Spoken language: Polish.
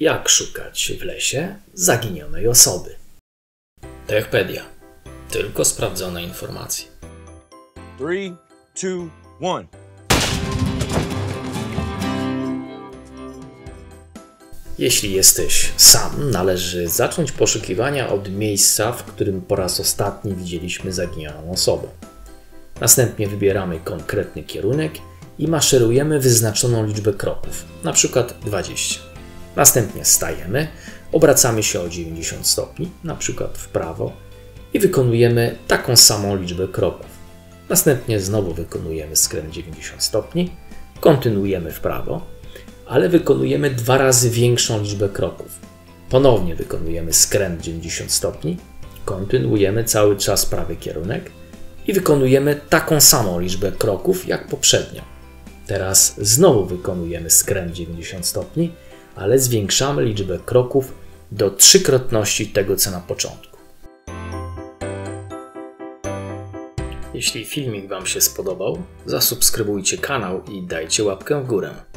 Jak szukać w lesie zaginionej osoby? Techpedia. Tylko sprawdzone informacje. Three, two, one. Jeśli jesteś sam, należy zacząć poszukiwania od miejsca, w którym po raz ostatni widzieliśmy zaginioną osobę. Następnie wybieramy konkretny kierunek i maszerujemy wyznaczoną liczbę kroków, np. 20. Następnie stajemy, obracamy się o 90 stopni, np. w prawo i wykonujemy taką samą liczbę kroków. Następnie znowu wykonujemy skręt 90 stopni, kontynuujemy w prawo, ale wykonujemy dwa razy większą liczbę kroków. Ponownie wykonujemy skręt 90 stopni, kontynuujemy cały czas prawy kierunek i wykonujemy taką samą liczbę kroków jak poprzednio. Teraz znowu wykonujemy skręt 90 stopni, ale zwiększamy liczbę kroków do trzykrotności tego co na początku. Jeśli filmik Wam się spodobał, zasubskrybujcie kanał i dajcie łapkę w górę.